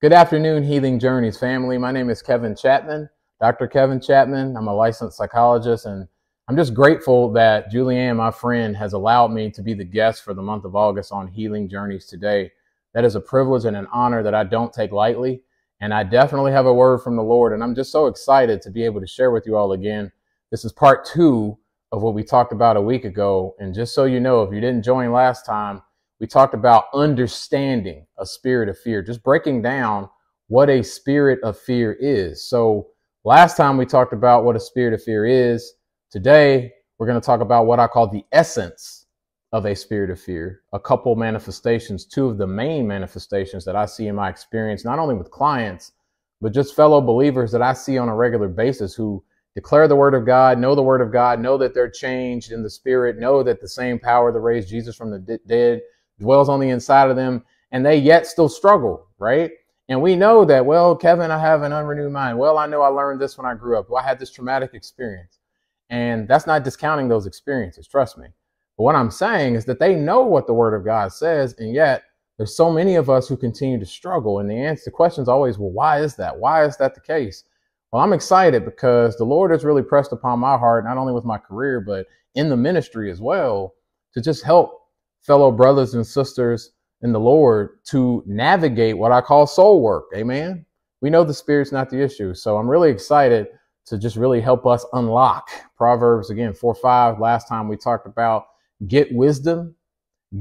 Good afternoon, Healing Journeys family. My name is Kevin Chapman, Dr. Kevin Chapman. I'm a licensed psychologist, and I'm just grateful that Julieann, my friend, has allowed me to be the guest for the month of August on Healing Journeys today. That is a privilege and an honor that I don't take lightly. And I definitely have a word from the Lord, and I'm just so excited to be able to share with you all again. This is part two of what we talked about a week ago. And just so you know, if you didn't join last time, we talked about understanding a spirit of fear, just breaking down what a spirit of fear is. So last time we talked about what a spirit of fear is. Today, we're going to talk about what I call the essence of a spirit of fear. A couple manifestations, two of the main manifestations that I see in my experience, not only with clients, but just fellow believers that I see on a regular basis who declare the word of God, know the word of God, know that they're changed in the spirit, know that the same power that raised Jesus from the dead dwells on the inside of them, and they yet still struggle, right? And we know that, well, Kevin, I have an unrenewed mind. Well, I know I learned this when I grew up. Well, I had this traumatic experience. And that's not discounting those experiences, trust me. But what I'm saying is that they know what the word of God says, and yet there's so many of us who continue to struggle. And the answer the question is always, well, why is that? Why is that the case? Well, I'm excited because the Lord has really pressed upon my heart, not only with my career, but in the ministry as well, to just help fellow brothers and sisters in the Lord to navigate what I call soul work. Amen. We know the spirit's not the issue. So I'm really excited to just really help us unlock Proverbs again, 4 5. Last time we talked about get wisdom,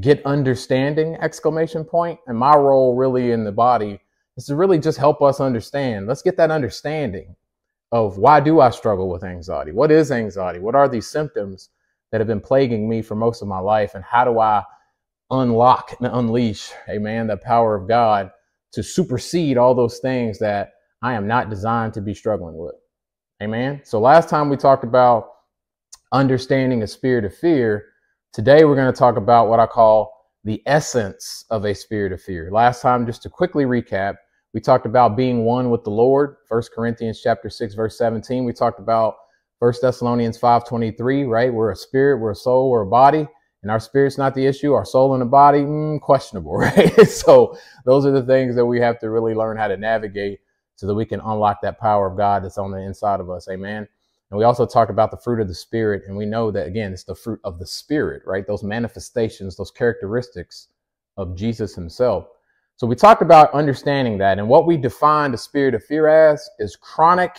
get understanding, exclamation point. And my role really in the body is to really just help us understand. Let's get that understanding of why do I struggle with anxiety? What is anxiety? What are these symptoms that have been plaguing me for most of my life? And how do I unlock and unleash, amen, the power of God to supersede all those things that I am not designed to be struggling with. Amen. So last time we talked about understanding a spirit of fear. Today we're going to talk about what I call the essence of a spirit of fear. Last time, just to quickly recap, we talked about being one with the Lord. First Corinthians chapter 6, verse 17. We talked about First Thessalonians 5:23, right? We're a spirit, we're a soul, we're a body and our spirit's not the issue, our soul and the body, mm, questionable, right? so those are the things that we have to really learn how to navigate so that we can unlock that power of God that's on the inside of us. Amen. And we also talked about the fruit of the spirit, and we know that again, it's the fruit of the spirit, right? Those manifestations, those characteristics of Jesus himself. So we talked about understanding that, and what we define the spirit of fear as is chronic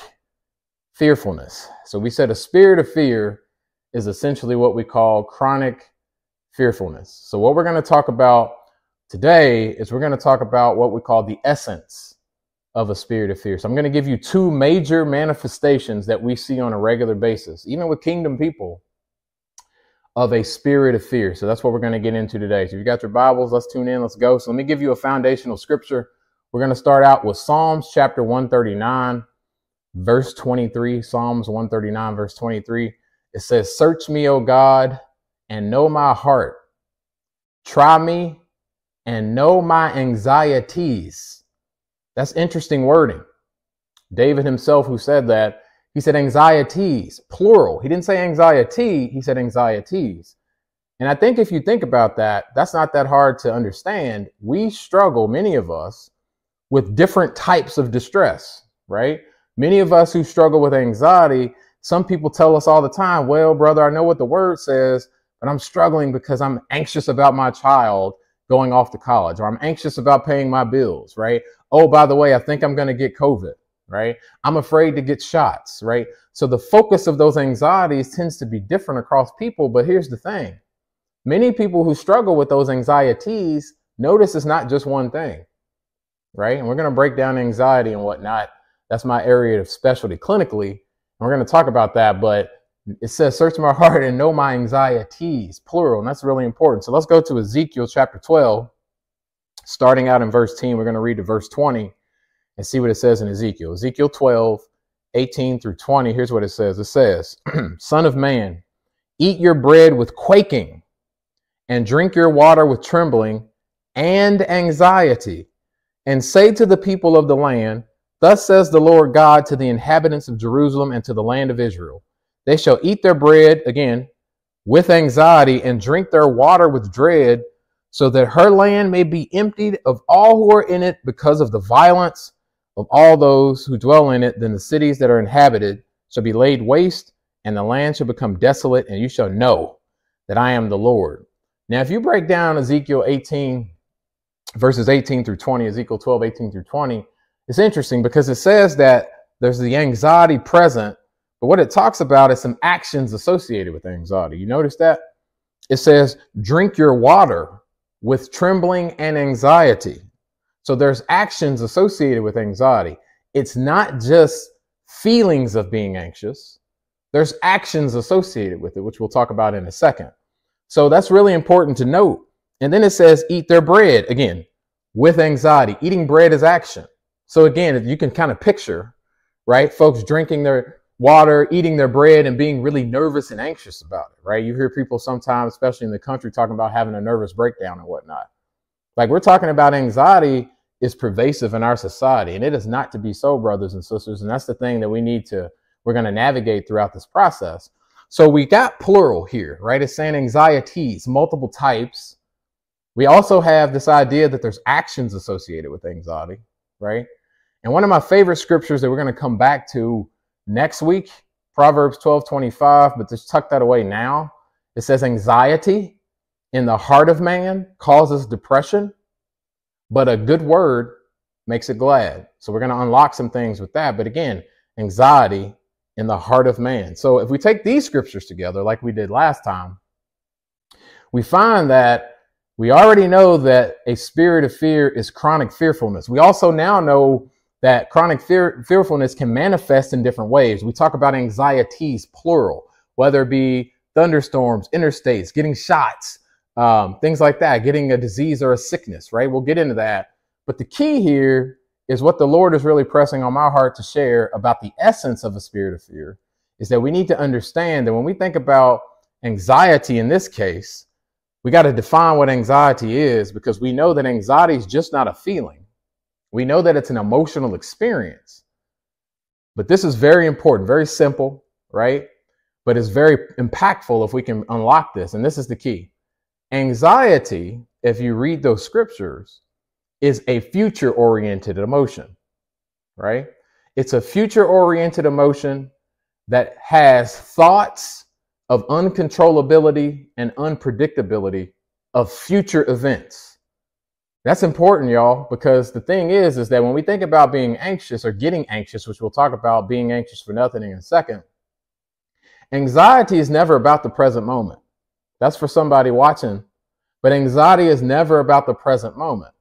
fearfulness. So we said a spirit of fear is essentially what we call chronic fearfulness. So, what we're going to talk about today is we're going to talk about what we call the essence of a spirit of fear. So, I'm going to give you two major manifestations that we see on a regular basis, even with kingdom people, of a spirit of fear. So, that's what we're going to get into today. So, if you got your Bibles, let's tune in, let's go. So, let me give you a foundational scripture. We're going to start out with Psalms chapter 139, verse 23. Psalms 139, verse 23. It says, Search me, O God and know my heart. Try me and know my anxieties. That's interesting wording. David himself, who said that, he said anxieties, plural. He didn't say anxiety, he said anxieties. And I think if you think about that, that's not that hard to understand. We struggle, many of us, with different types of distress, right? Many of us who struggle with anxiety, some people tell us all the time, well, brother, I know what the word says, but I'm struggling because I'm anxious about my child going off to college, or I'm anxious about paying my bills, right? Oh, by the way, I think I'm going to get COVID, right? I'm afraid to get shots, right? So the focus of those anxieties tends to be different across people. But here's the thing many people who struggle with those anxieties notice it's not just one thing, right? And we're going to break down anxiety and whatnot. That's my area of specialty clinically. We're going to talk about that. But it says, Search my heart and know my anxieties, plural. And that's really important. So let's go to Ezekiel chapter 12, starting out in verse 10. We're going to read to verse 20 and see what it says in Ezekiel. Ezekiel 12, 18 through 20. Here's what it says It says, Son of man, eat your bread with quaking, and drink your water with trembling and anxiety, and say to the people of the land, Thus says the Lord God to the inhabitants of Jerusalem and to the land of Israel. They shall eat their bread, again, with anxiety and drink their water with dread, so that her land may be emptied of all who are in it because of the violence of all those who dwell in it, then the cities that are inhabited shall be laid waste, and the land shall become desolate, and you shall know that I am the Lord. Now, if you break down Ezekiel 18, verses 18 through 20, Ezekiel 12, 18 through 20, it's interesting because it says that there's the anxiety present, but what it talks about is some actions associated with anxiety. You notice that? It says, drink your water with trembling and anxiety. So there's actions associated with anxiety. It's not just feelings of being anxious. There's actions associated with it, which we'll talk about in a second. So that's really important to note. And then it says, eat their bread again with anxiety. Eating bread is action. So again, if you can kind of picture, right? Folks drinking their water, eating their bread, and being really nervous and anxious about it, right? You hear people sometimes, especially in the country, talking about having a nervous breakdown and whatnot. Like we're talking about anxiety is pervasive in our society. And it is not to be so, brothers and sisters. And that's the thing that we need to, we're going to navigate throughout this process. So we got plural here, right? It's saying anxieties, multiple types. We also have this idea that there's actions associated with anxiety, right? And one of my favorite scriptures that we're going to come back to next week, Proverbs 12 25, but just tuck that away now. It says, Anxiety in the heart of man causes depression, but a good word makes it glad. So we're going to unlock some things with that. But again, anxiety in the heart of man. So if we take these scriptures together, like we did last time, we find that we already know that a spirit of fear is chronic fearfulness. We also now know that chronic fear, fearfulness can manifest in different ways. We talk about anxieties, plural, whether it be thunderstorms, interstates, getting shots, um, things like that, getting a disease or a sickness, right? We'll get into that. But the key here is what the Lord is really pressing on my heart to share about the essence of a spirit of fear is that we need to understand that when we think about anxiety in this case, we got to define what anxiety is because we know that anxiety is just not a feeling. We know that it's an emotional experience. But this is very important, very simple, right? But it's very impactful if we can unlock this. And this is the key. Anxiety, if you read those scriptures, is a future oriented emotion, right? It's a future oriented emotion that has thoughts of uncontrollability and unpredictability of future events. That's important, y'all, because the thing is, is that when we think about being anxious or getting anxious, which we'll talk about being anxious for nothing in a second, anxiety is never about the present moment. That's for somebody watching. But anxiety is never about the present moment.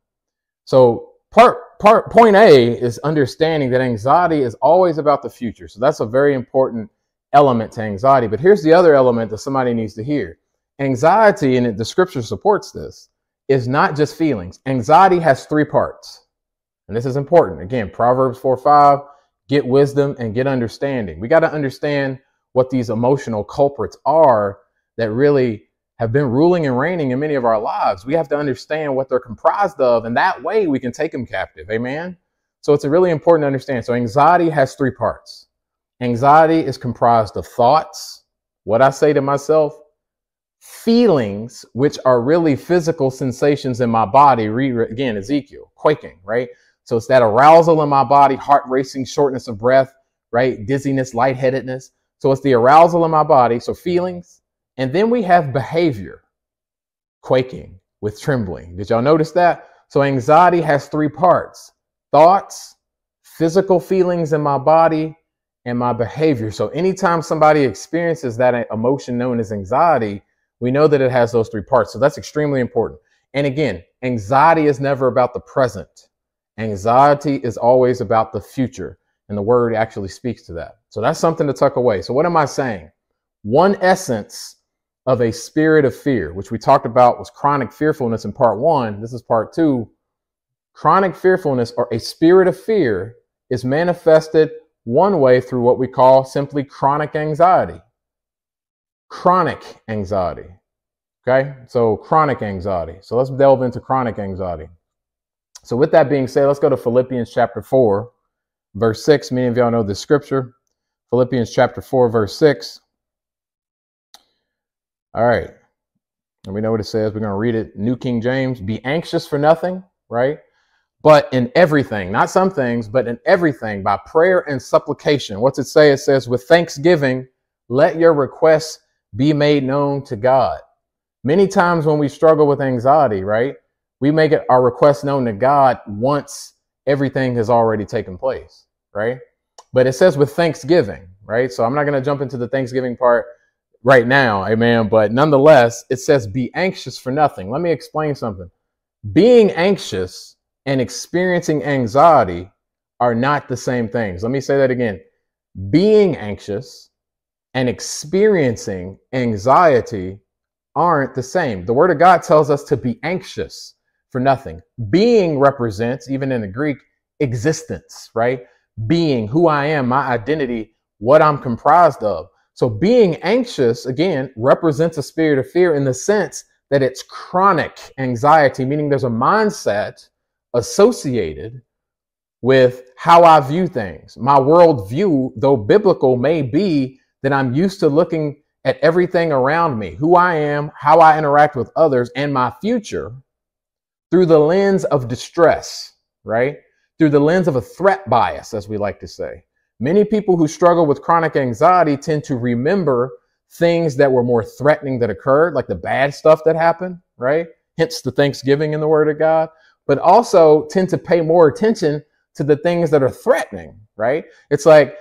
So part part point A is understanding that anxiety is always about the future. So that's a very important element to anxiety. But here's the other element that somebody needs to hear. Anxiety, and it, the scripture supports this, is not just feelings. Anxiety has three parts. And this is important. Again, Proverbs 4 5, get wisdom and get understanding. We got to understand what these emotional culprits are that really have been ruling and reigning in many of our lives. We have to understand what they're comprised of, and that way we can take them captive. Amen. So it's a really important to understand. So anxiety has three parts. Anxiety is comprised of thoughts, what I say to myself, feelings, which are really physical sensations in my body. Read again, Ezekiel, quaking, right? So it's that arousal in my body, heart racing, shortness of breath, right? Dizziness, lightheadedness. So it's the arousal in my body. So feelings, and then we have behavior, quaking with trembling. Did y'all notice that? So anxiety has three parts thoughts, physical feelings in my body, and my behavior. So anytime somebody experiences that emotion known as anxiety, we know that it has those three parts. So that's extremely important. And again, anxiety is never about the present. Anxiety is always about the future. And the word actually speaks to that. So that's something to tuck away. So what am I saying? One essence of a spirit of fear, which we talked about was chronic fearfulness in part one. This is part two. Chronic fearfulness or a spirit of fear is manifested one way through what we call simply chronic anxiety. Chronic anxiety. Okay, so chronic anxiety. So let's delve into chronic anxiety. So, with that being said, let's go to Philippians chapter 4, verse 6. Many of y'all know this scripture. Philippians chapter 4, verse 6. All right. And we know what it says. We're going to read it. New King James. Be anxious for nothing, right? But in everything, not some things, but in everything, by prayer and supplication. What's it say? It says, with thanksgiving, let your requests be made known to God. Many times when we struggle with anxiety, right, we make it our request known to God once everything has already taken place, right? But it says with thanksgiving, right? So I'm not going to jump into the Thanksgiving part right now, amen. But nonetheless, it says be anxious for nothing. Let me explain something. Being anxious and experiencing anxiety are not the same things. Let me say that again. Being anxious and experiencing anxiety aren't the same. The Word of God tells us to be anxious for nothing. Being represents, even in the Greek, existence, right? Being, who I am, my identity, what I'm comprised of. So being anxious, again, represents a spirit of fear in the sense that it's chronic anxiety, meaning there's a mindset associated with how I view things. My worldview, though biblical, may be that I'm used to looking at everything around me, who I am, how I interact with others, and my future through the lens of distress, right? Through the lens of a threat bias, as we like to say. Many people who struggle with chronic anxiety tend to remember things that were more threatening that occurred, like the bad stuff that happened, right? Hence the thanksgiving in the Word of God, but also tend to pay more attention to the things that are threatening, right? It's like,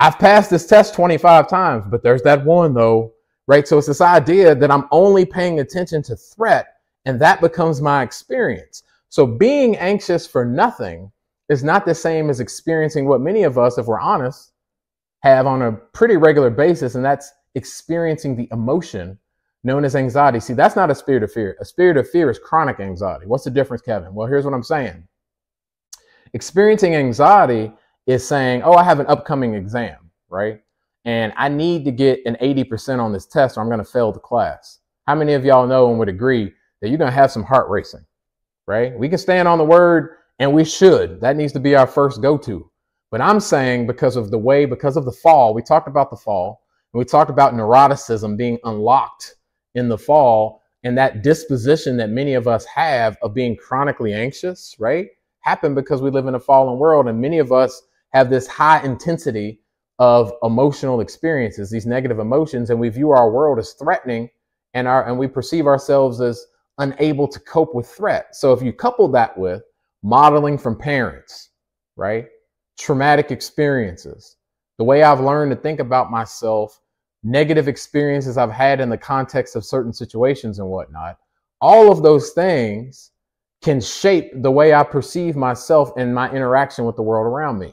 I've passed this test 25 times, but there's that one though, right? So it's this idea that I'm only paying attention to threat and that becomes my experience. So being anxious for nothing is not the same as experiencing what many of us, if we're honest, have on a pretty regular basis, and that's experiencing the emotion known as anxiety. See, that's not a spirit of fear. A spirit of fear is chronic anxiety. What's the difference, Kevin? Well, here's what I'm saying. Experiencing anxiety is saying, oh, I have an upcoming exam, right? And I need to get an 80% on this test or I'm going to fail the class. How many of y'all know and would agree that you're going to have some heart racing, right? We can stand on the word and we should. That needs to be our first go to. But I'm saying because of the way, because of the fall, we talked about the fall, and we talked about neuroticism being unlocked in the fall, and that disposition that many of us have of being chronically anxious, right? Happened because we live in a fallen world, and many of us have this high intensity of emotional experiences, these negative emotions, and we view our world as threatening and our and we perceive ourselves as unable to cope with threat. So if you couple that with modeling from parents, right? Traumatic experiences, the way I've learned to think about myself, negative experiences I've had in the context of certain situations and whatnot, all of those things can shape the way I perceive myself and my interaction with the world around me.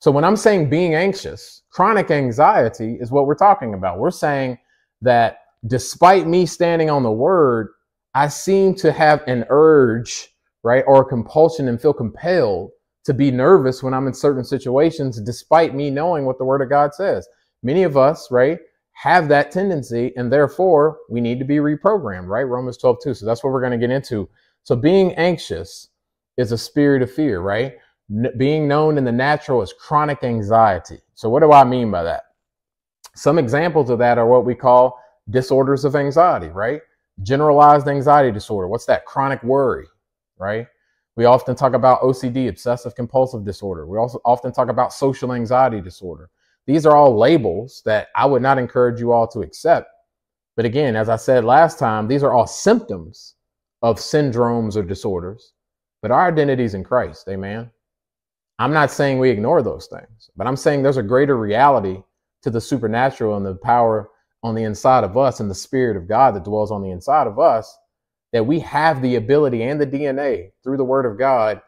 So when I'm saying being anxious, chronic anxiety is what we're talking about. We're saying that despite me standing on the word, I seem to have an urge, right, or a compulsion and feel compelled to be nervous when I'm in certain situations, despite me knowing what the Word of God says. Many of us, right, have that tendency, and therefore we need to be reprogrammed, right? Romans 12, 2. So that's what we're going to get into. So being anxious is a spirit of fear, right? Being known in the natural as chronic anxiety. So what do I mean by that? Some examples of that are what we call disorders of anxiety, right? Generalized anxiety disorder. What's that? Chronic worry, right? We often talk about OCD, obsessive compulsive disorder. We also often talk about social anxiety disorder. These are all labels that I would not encourage you all to accept. But again, as I said last time, these are all symptoms of syndromes or disorders. But our identity is in Christ. Amen. I'm not saying we ignore those things, but I'm saying there's a greater reality to the supernatural and the power on the inside of us and the Spirit of God that dwells on the inside of us, that we have the ability and the DNA through the Word of God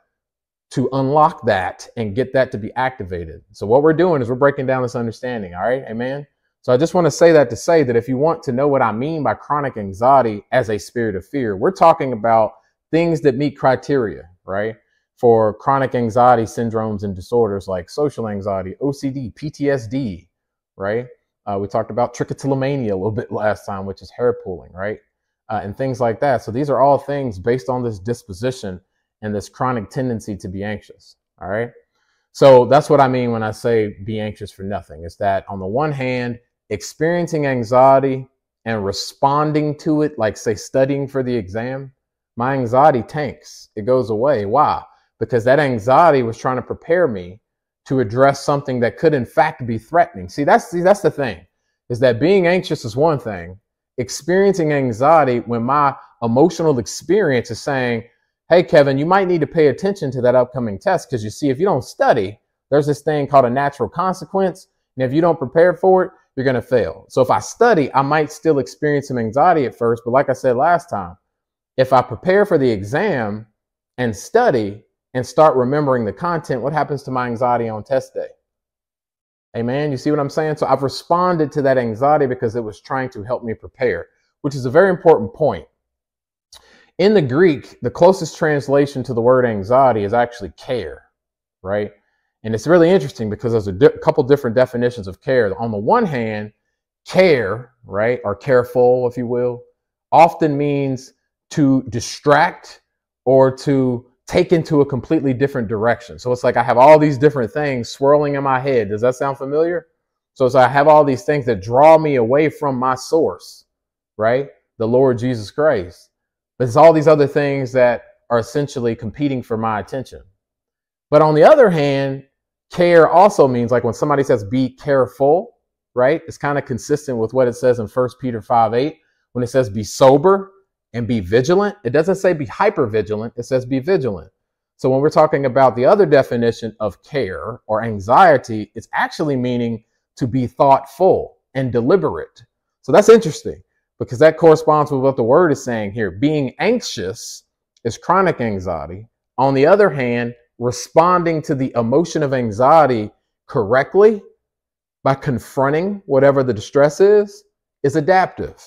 to unlock that and get that to be activated. So, what we're doing is we're breaking down this understanding. All right. Amen. So, I just want to say that to say that if you want to know what I mean by chronic anxiety as a spirit of fear, we're talking about things that meet criteria, right? For chronic anxiety syndromes and disorders like social anxiety, OCD, PTSD, right? Uh, we talked about trichotillomania a little bit last time, which is hair pulling, right? Uh, and things like that. So these are all things based on this disposition and this chronic tendency to be anxious. All right. So that's what I mean when I say be anxious for nothing. Is that on the one hand, experiencing anxiety and responding to it, like say studying for the exam, my anxiety tanks. It goes away. Why? Because that anxiety was trying to prepare me to address something that could in fact be threatening. See, that's see, that's the thing. Is that being anxious is one thing. Experiencing anxiety when my emotional experience is saying, "Hey Kevin, you might need to pay attention to that upcoming test because you see if you don't study, there's this thing called a natural consequence, and if you don't prepare for it, you're going to fail. So if I study, I might still experience some anxiety at first, but like I said last time, if I prepare for the exam and study, and start remembering the content, what happens to my anxiety on test day? Amen. You see what I'm saying? So I've responded to that anxiety because it was trying to help me prepare, which is a very important point. In the Greek, the closest translation to the word anxiety is actually care, right? And it's really interesting because there's a di- couple different definitions of care. On the one hand, care, right, or careful, if you will, often means to distract or to take to a completely different direction. So it's like I have all these different things swirling in my head. Does that sound familiar? So it's like I have all these things that draw me away from my source, right? The Lord Jesus Christ. But it's all these other things that are essentially competing for my attention. But on the other hand, care also means like when somebody says be careful, right? It's kind of consistent with what it says in 1 Peter 5 8 when it says be sober and be vigilant. It doesn't say be hyper vigilant, it says be vigilant. So when we're talking about the other definition of care or anxiety, it's actually meaning to be thoughtful and deliberate. So that's interesting because that corresponds with what the word is saying here. Being anxious is chronic anxiety. On the other hand, responding to the emotion of anxiety correctly by confronting whatever the distress is is adaptive.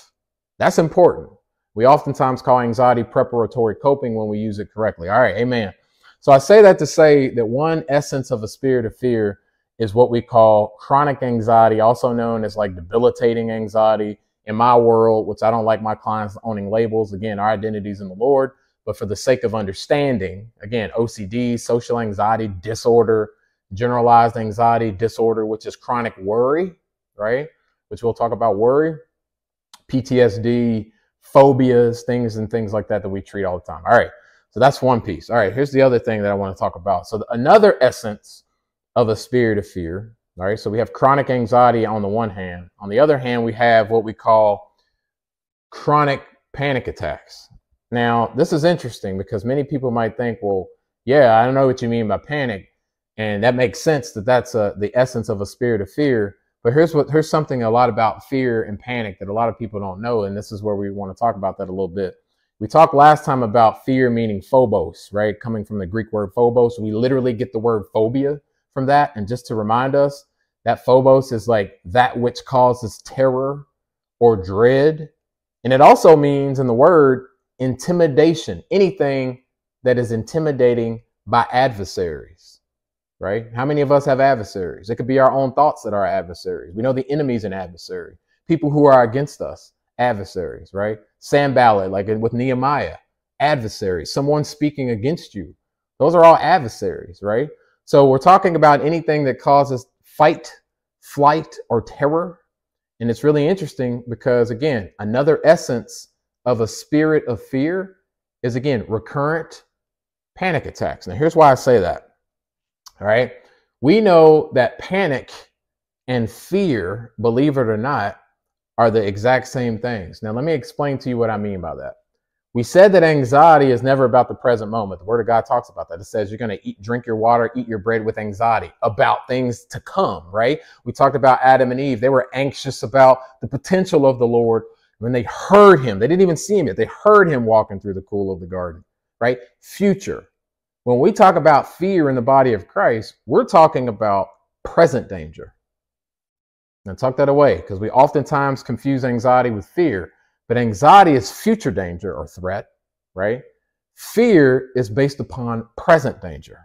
That's important. We oftentimes call anxiety preparatory coping when we use it correctly. All right, amen. So I say that to say that one essence of a spirit of fear is what we call chronic anxiety, also known as like debilitating anxiety. In my world, which I don't like my clients owning labels, again, our identities in the Lord, but for the sake of understanding, again, OCD, social anxiety disorder, generalized anxiety disorder, which is chronic worry, right? Which we'll talk about worry, PTSD, phobias, things and things like that that we treat all the time. All right. So that's one piece. All right. Here's the other thing that I want to talk about. So another essence of a spirit of fear. All right. So we have chronic anxiety on the one hand. On the other hand, we have what we call chronic panic attacks. Now, this is interesting because many people might think, well, yeah, I don't know what you mean by panic. And that makes sense that that's a, the essence of a spirit of fear. But here's what here's something a lot about fear and panic that a lot of people don't know, and this is where we want to talk about that a little bit. We talked last time about fear meaning phobos, right? Coming from the Greek word phobos. We literally get the word phobia from that. And just to remind us, that phobos is like that which causes terror or dread. And it also means in the word intimidation, anything that is intimidating by adversaries right? How many of us have adversaries? It could be our own thoughts that are adversaries. We know the enemy's an adversary. People who are against us, adversaries, right? Sanballat, like with Nehemiah, adversaries. Someone speaking against you. Those are all adversaries, right? So we're talking about anything that causes fight, flight, or terror. And it's really interesting because, again, another essence of a spirit of fear is, again, recurrent panic attacks. Now, here's why I say that all right. We know that panic and fear, believe it or not, are the exact same things. Now, let me explain to you what I mean by that. We said that anxiety is never about the present moment. The Word of God talks about that. It says you're going to eat, drink your water, eat your bread with anxiety about things to come, right? We talked about Adam and Eve. They were anxious about the potential of the Lord when they heard him. They didn't even see him yet. They heard him walking through the cool of the garden, right? Future. When we talk about fear in the body of Christ, we're talking about present danger. Now, tuck that away because we oftentimes confuse anxiety with fear, but anxiety is future danger or threat, right? Fear is based upon present danger.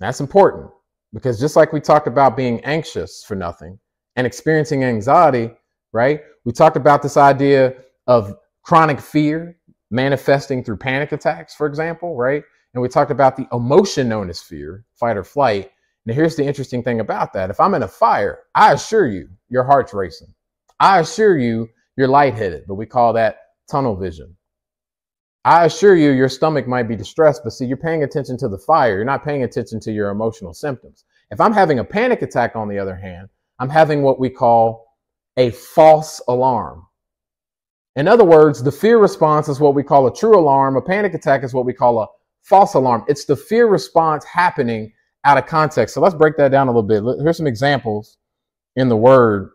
That's important because just like we talked about being anxious for nothing and experiencing anxiety, right? We talked about this idea of chronic fear manifesting through panic attacks, for example, right? And we talked about the emotion known as fear, fight or flight. Now, here's the interesting thing about that. If I'm in a fire, I assure you, your heart's racing. I assure you, you're lightheaded, but we call that tunnel vision. I assure you, your stomach might be distressed, but see, you're paying attention to the fire. You're not paying attention to your emotional symptoms. If I'm having a panic attack, on the other hand, I'm having what we call a false alarm. In other words, the fear response is what we call a true alarm. A panic attack is what we call a false alarm. It's the fear response happening out of context. So let's break that down a little bit. Here's some examples in the word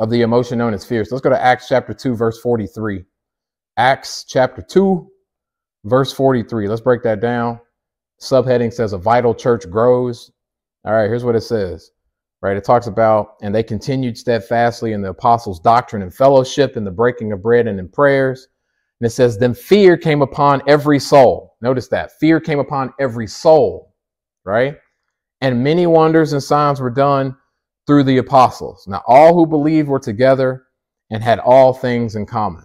of the emotion known as fear. So let's go to Acts chapter 2, verse 43. Acts chapter 2, verse 43. Let's break that down. Subheading says, A vital church grows. All right, here's what it says. Right, it talks about, and they continued steadfastly in the apostles' doctrine and fellowship, in the breaking of bread and in prayers. And it says, Then fear came upon every soul. Notice that. Fear came upon every soul, right? And many wonders and signs were done through the apostles. Now, all who believed were together and had all things in common.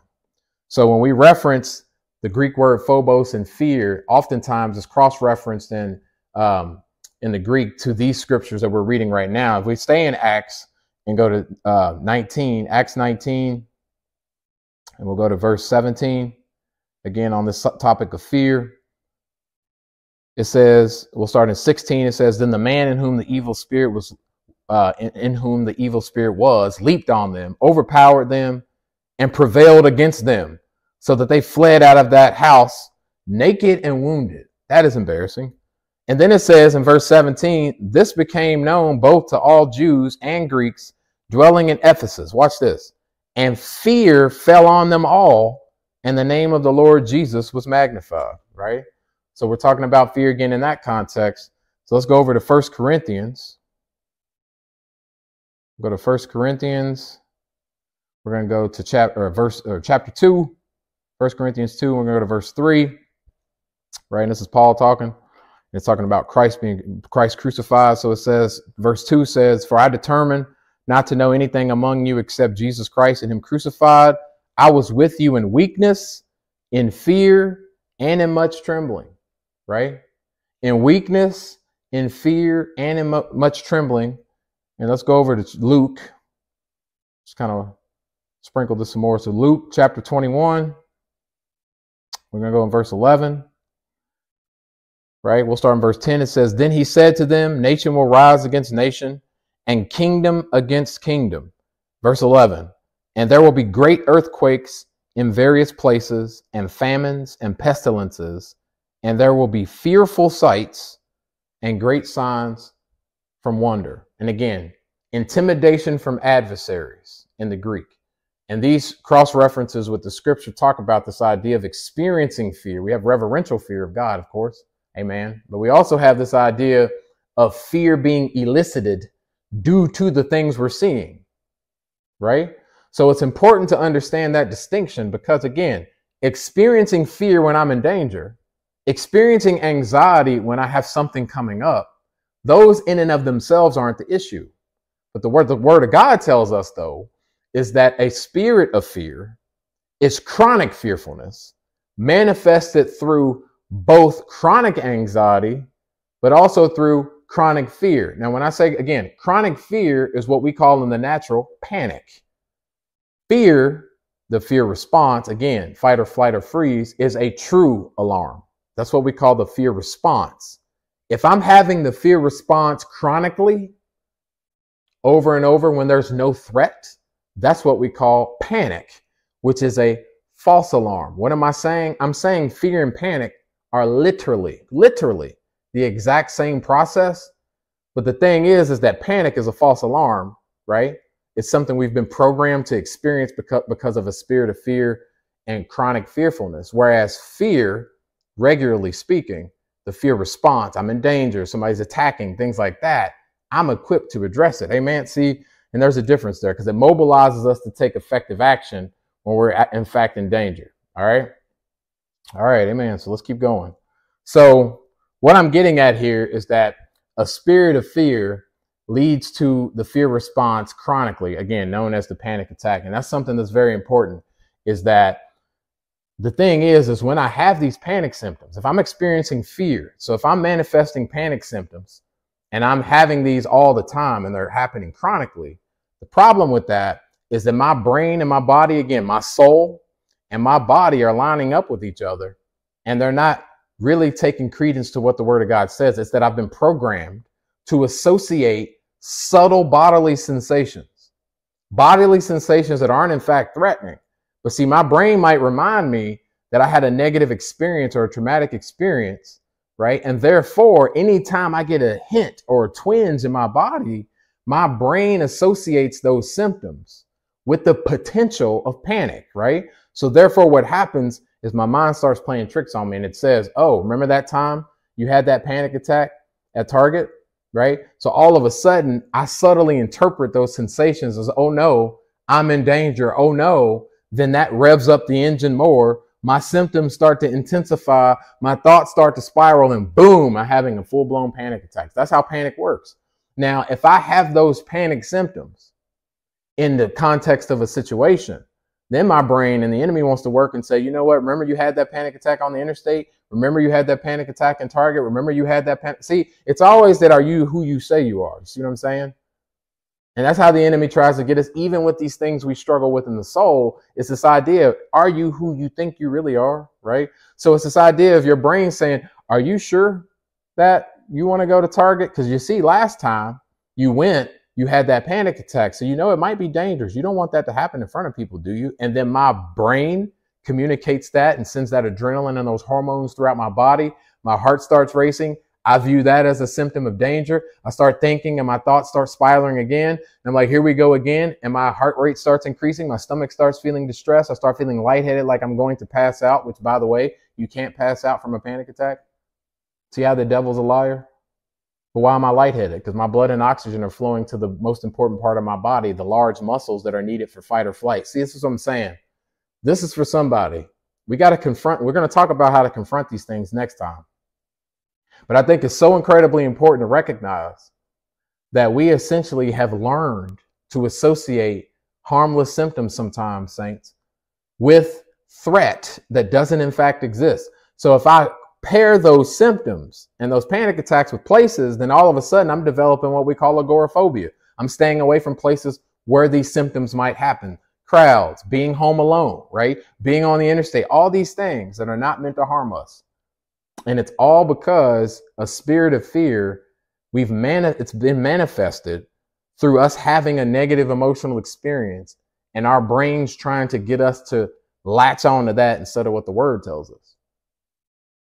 So when we reference the Greek word phobos and fear, oftentimes is cross-referenced in um, in the Greek to these scriptures that we're reading right now. If we stay in Acts and go to uh, 19, Acts 19, and we'll go to verse 17, again on this topic of fear. It says, we'll start in 16. It says, Then the man in whom the evil spirit was, uh, in, in whom the evil spirit was, leaped on them, overpowered them, and prevailed against them, so that they fled out of that house naked and wounded. That is embarrassing. And then it says in verse 17, this became known both to all Jews and Greeks dwelling in Ephesus. Watch this. And fear fell on them all, and the name of the Lord Jesus was magnified, right? So we're talking about fear again in that context. So let's go over to First Corinthians. Go to First Corinthians. We're going to go to chapter verse or chapter 2, 1 Corinthians 2. We're going to go to verse 3. Right? And this is Paul talking. It's talking about Christ being Christ crucified. So it says, verse 2 says, For I determined not to know anything among you except Jesus Christ and Him crucified. I was with you in weakness, in fear, and in much trembling. Right? In weakness, in fear, and in much trembling. And let's go over to Luke. Just kind of sprinkle this some more. So Luke chapter 21. We're going to go in verse 11. Right? We'll start in verse 10. It says, Then he said to them, Nation will rise against nation, and kingdom against kingdom. Verse 11. And there will be great earthquakes in various places, and famines and pestilences, and there will be fearful sights and great signs from wonder. And again, intimidation from adversaries in the Greek. And these cross references with the scripture talk about this idea of experiencing fear. We have reverential fear of God, of course. Amen. But we also have this idea of fear being elicited due to the things we're seeing. Right? So it's important to understand that distinction because, again, experiencing fear when I'm in danger, experiencing anxiety when I have something coming up, those in and of themselves aren't the issue. But the word, the word of God tells us, though, is that a spirit of fear is chronic fearfulness manifested through both chronic anxiety, but also through chronic fear. Now, when I say again, chronic fear is what we call in the natural panic. Fear, the fear response, again, fight or flight or freeze, is a true alarm. That's what we call the fear response. If I'm having the fear response chronically, over and over when there's no threat, that's what we call panic, which is a false alarm. What am I saying? I'm saying fear and panic are literally, literally the exact same process. But the thing is, is that panic is a false alarm, right? It's something we've been programmed to experience because, because of a spirit of fear and chronic fearfulness. Whereas fear, regularly speaking, the fear response, I'm in danger, somebody's attacking, things like that, I'm equipped to address it. Amen. See, and there's a difference there because it mobilizes us to take effective action when we're in fact in danger. All right. All right. Amen. So let's keep going. So what I'm getting at here is that a spirit of fear leads to the fear response chronically, again, known as the panic attack. And that's something that's very important is that the thing is, is when I have these panic symptoms, if I'm experiencing fear, so if I'm manifesting panic symptoms and I'm having these all the time and they're happening chronically, the problem with that is that my brain and my body, again, my soul and my body are lining up with each other and they're not really taking credence to what the word of God says. It's that I've been programmed to associate subtle bodily sensations, bodily sensations that aren't in fact threatening. But see, my brain might remind me that I had a negative experience or a traumatic experience, right? And therefore, anytime I get a hint or a twinge in my body, my brain associates those symptoms with the potential of panic, right? So therefore, what happens is my mind starts playing tricks on me and it says, Oh, remember that time you had that panic attack at Target? Right. So all of a sudden, I subtly interpret those sensations as, Oh no, I'm in danger. Oh no. Then that revs up the engine more. My symptoms start to intensify. My thoughts start to spiral and boom, I'm having a full blown panic attack. That's how panic works. Now, if I have those panic symptoms in the context of a situation, then my brain and the enemy wants to work and say, you know what? Remember you had that panic attack on the interstate? Remember you had that panic attack in Target? Remember you had that panic? See, it's always that are you who you say you are? See what I'm saying? And that's how the enemy tries to get us, even with these things we struggle with in the soul. It's this idea are you who you think you really are? Right? So it's this idea of your brain saying, Are you sure that you want to go to Target? Because you see, last time you went, you had that panic attack. So you know it might be dangerous. You don't want that to happen in front of people, do you? And then my brain communicates that and sends that adrenaline and those hormones throughout my body. My heart starts racing. I view that as a symptom of danger. I start thinking and my thoughts start spiraling again. And I'm like, here we go again. And my heart rate starts increasing. My stomach starts feeling distressed. I start feeling lightheaded, like I'm going to pass out, which by the way, you can't pass out from a panic attack. See how the devil's a liar? But why am I lightheaded? Because my blood and oxygen are flowing to the most important part of my body, the large muscles that are needed for fight or flight. See, this is what I'm saying. This is for somebody. We got to confront, we're going to talk about how to confront these things next time. But I think it's so incredibly important to recognize that we essentially have learned to associate harmless symptoms sometimes, saints, with threat that doesn't in fact exist. So if I pair those symptoms and those panic attacks with places, then all of a sudden I'm developing what we call agoraphobia. I'm staying away from places where these symptoms might happen. Crowds, being home alone, right? Being on the interstate, all these things that are not meant to harm us. And it's all because a spirit of fear, we've mani- it's been manifested through us having a negative emotional experience and our brains trying to get us to latch on to that instead of what the word tells us.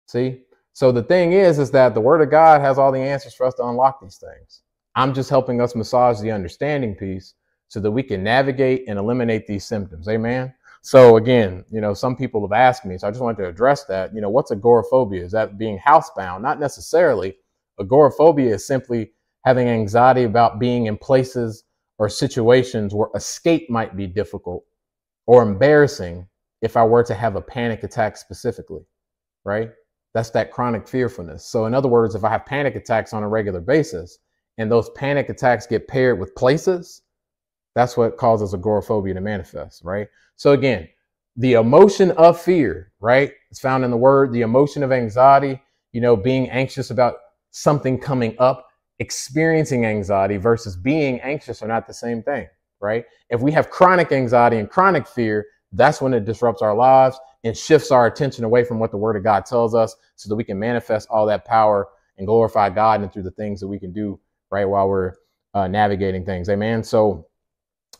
See? So the thing is, is that the word of God has all the answers for us to unlock these things. I'm just helping us massage the understanding piece so that we can navigate and eliminate these symptoms. Amen. So again, you know, some people have asked me, so I just wanted to address that. You know, what's agoraphobia? Is that being housebound? Not necessarily. Agoraphobia is simply having anxiety about being in places or situations where escape might be difficult or embarrassing if I were to have a panic attack specifically, right? That's that chronic fearfulness. So, in other words, if I have panic attacks on a regular basis and those panic attacks get paired with places, that's what causes agoraphobia to manifest, right? So, again, the emotion of fear, right? It's found in the word, the emotion of anxiety, you know, being anxious about something coming up, experiencing anxiety versus being anxious are not the same thing, right? If we have chronic anxiety and chronic fear, that's when it disrupts our lives and shifts our attention away from what the word of God tells us so that we can manifest all that power and glorify God and through the things that we can do right while we're uh, navigating things. Amen. So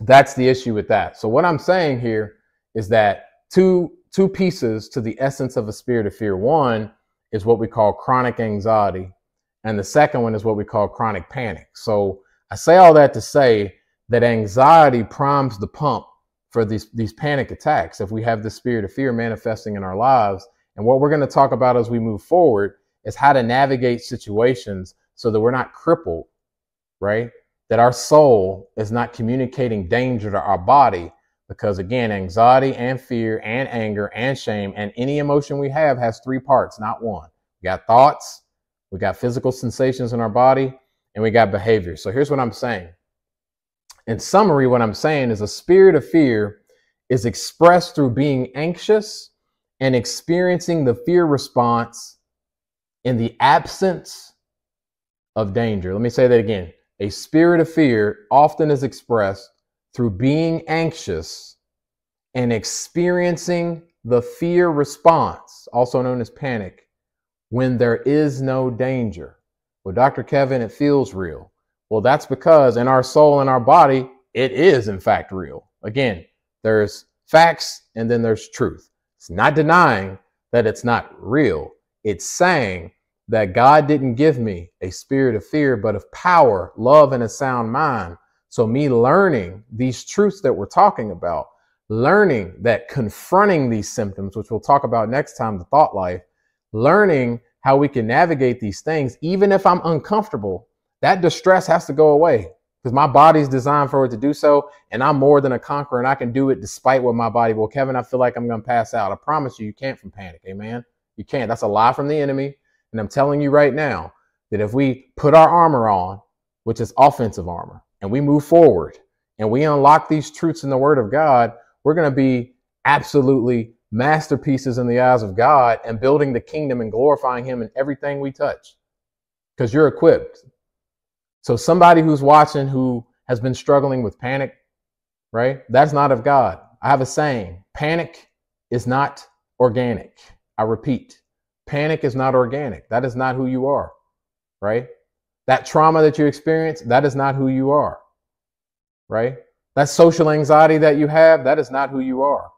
that's the issue with that. So what I'm saying here is that two two pieces to the essence of a spirit of fear. One is what we call chronic anxiety, and the second one is what we call chronic panic. So I say all that to say that anxiety primes the pump for these these panic attacks if we have the spirit of fear manifesting in our lives. And what we're going to talk about as we move forward is how to navigate situations so that we're not crippled, right? That our soul is not communicating danger to our body because again, anxiety and fear and anger and shame and any emotion we have has three parts, not one. We got thoughts, we got physical sensations in our body, and we got behavior. So here's what I'm saying in summary, what I'm saying is a spirit of fear is expressed through being anxious and experiencing the fear response in the absence of danger. Let me say that again. A spirit of fear often is expressed through being anxious and experiencing the fear response, also known as panic, when there is no danger. Well, Dr. Kevin, it feels real. Well, that's because in our soul and our body, it is in fact real. Again, there's facts and then there's truth. It's not denying that it's not real. It's saying that God didn't give me a spirit of fear, but of power, love, and a sound mind. So, me learning these truths that we're talking about, learning that confronting these symptoms, which we'll talk about next time, the thought life, learning how we can navigate these things, even if I'm uncomfortable, that distress has to go away because my body's designed for it to do so. And I'm more than a conqueror and I can do it despite what my body. will. Kevin, I feel like I'm going to pass out. I promise you, you can't from panic. Amen. You can't. That's a lie from the enemy. And I'm telling you right now that if we put our armor on, which is offensive armor, and we move forward and we unlock these truths in the word of God, we're going to be absolutely masterpieces in the eyes of God and building the kingdom and glorifying Him in everything we touch because you're equipped. So, somebody who's watching who has been struggling with panic, right? That's not of God. I have a saying panic is not organic. I repeat, panic is not organic. That is not who you are, right? That trauma that you experience, that is not who you are, right? That social anxiety that you have, that is not who you are.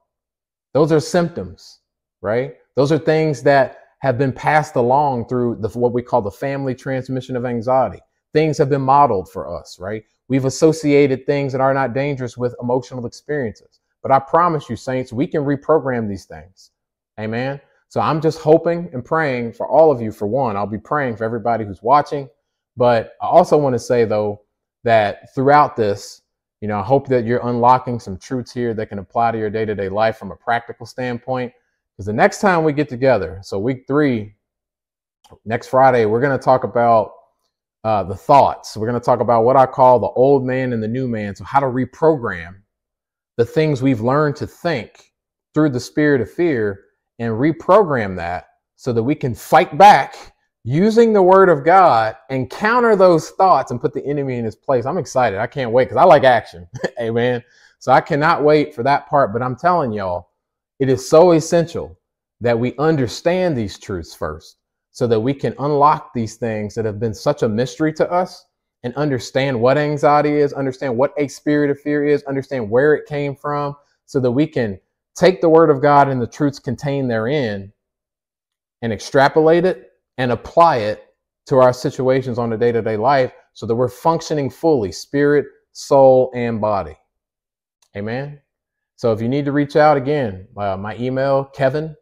Those are symptoms, right? Those are things that have been passed along through the, what we call the family transmission of anxiety. Things have been modeled for us, right? We've associated things that are not dangerous with emotional experiences. But I promise you, saints, we can reprogram these things. Amen. So I'm just hoping and praying for all of you. For one, I'll be praying for everybody who's watching. But I also want to say, though, that throughout this, you know, I hope that you're unlocking some truths here that can apply to your day to day life from a practical standpoint. Because the next time we get together, so week three, next Friday, we're going to talk about uh, the thoughts. We're going to talk about what I call the old man and the new man. So, how to reprogram the things we've learned to think through the spirit of fear and reprogram that so that we can fight back using the word of God and counter those thoughts and put the enemy in his place. I'm excited. I can't wait because I like action. Amen. So I cannot wait for that part. But I'm telling y'all, it is so essential that we understand these truths first so that we can unlock these things that have been such a mystery to us and understand what anxiety is, understand what a spirit of fear is, understand where it came from, so that we can take the word of God and the truths contained therein and extrapolate it and apply it to our situations on a day to day life so that we're functioning fully spirit, soul, and body. Amen. So if you need to reach out again, uh, my email, Kevin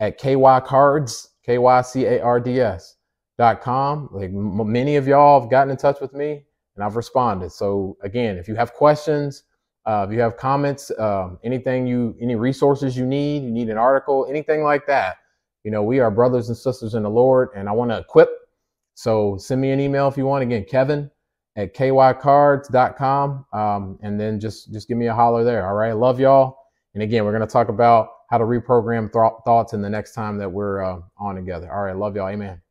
at kycards, K-Y-C-A-R-D-S dot com. Like many of y'all have gotten in touch with me and I've responded. So again, if you have questions, uh, if you have comments, um, anything you, any resources you need, you need an article, anything like that, you know, we are brothers and sisters in the Lord, and I want to equip. So send me an email if you want. Again, Kevin at kycards.com. Um, and then just, just give me a holler there. All right. Love y'all. And again, we're going to talk about how to reprogram th- thoughts in the next time that we're uh, on together. All right. Love y'all. Amen.